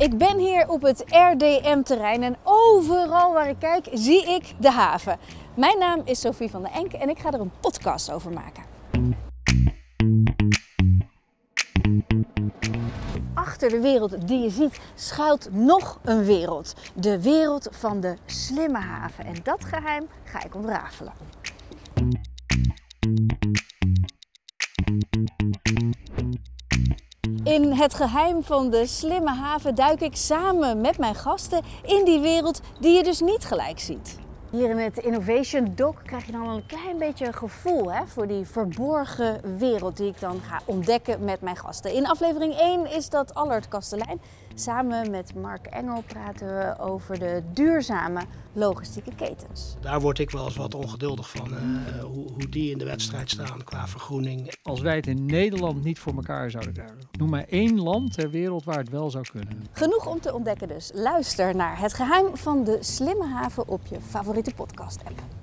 Ik ben hier op het RDM-terrein en overal waar ik kijk zie ik de haven. Mijn naam is Sophie van der Enk en ik ga er een podcast over maken. Achter de wereld die je ziet schuilt nog een wereld. De wereld van de slimme haven. En dat geheim ga ik ontrafelen. In het geheim van de slimme haven duik ik samen met mijn gasten in die wereld die je dus niet gelijk ziet. Hier in het Innovation Dock krijg je dan een klein beetje een gevoel hè, voor die verborgen wereld die ik dan ga ontdekken met mijn gasten. In aflevering 1 is dat Allard Kastelein. Samen met Mark Engel praten we over de duurzame logistieke ketens. Daar word ik wel eens wat ongeduldig van, uh, hoe, hoe, die in de wedstrijd staan qua vergroening. Als wij het in Nederland niet voor elkaar zouden krijgen. Noem maar één land ter wereld waar het wel zou kunnen. Genoeg om te ontdekken dus. Luister naar Het Geheim van de Slimme Haven op je favoriete podcast app.